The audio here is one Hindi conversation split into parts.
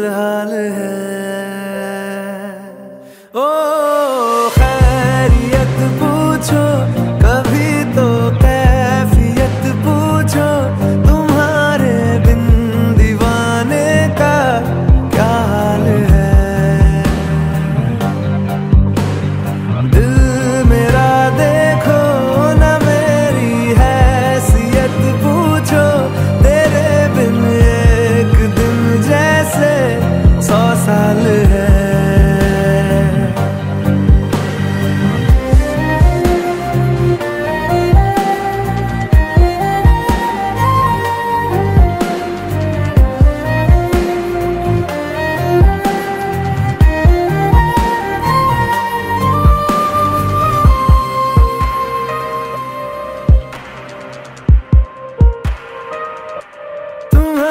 फ़िलहाल है।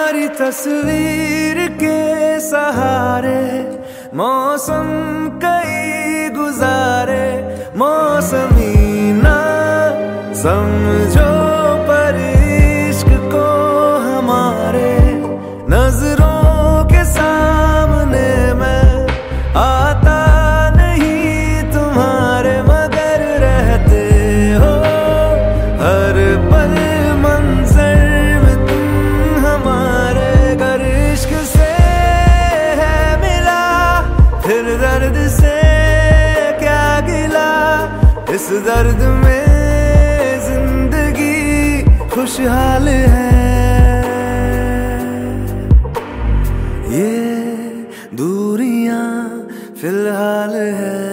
तुम्हारी तस्वीर के सहारे मौसम कई गुजारे मौसमी ना समझो। इस दर्द में ज़िंदगी खुशहाल है। ये दूरियाँ फ़िलहाल है।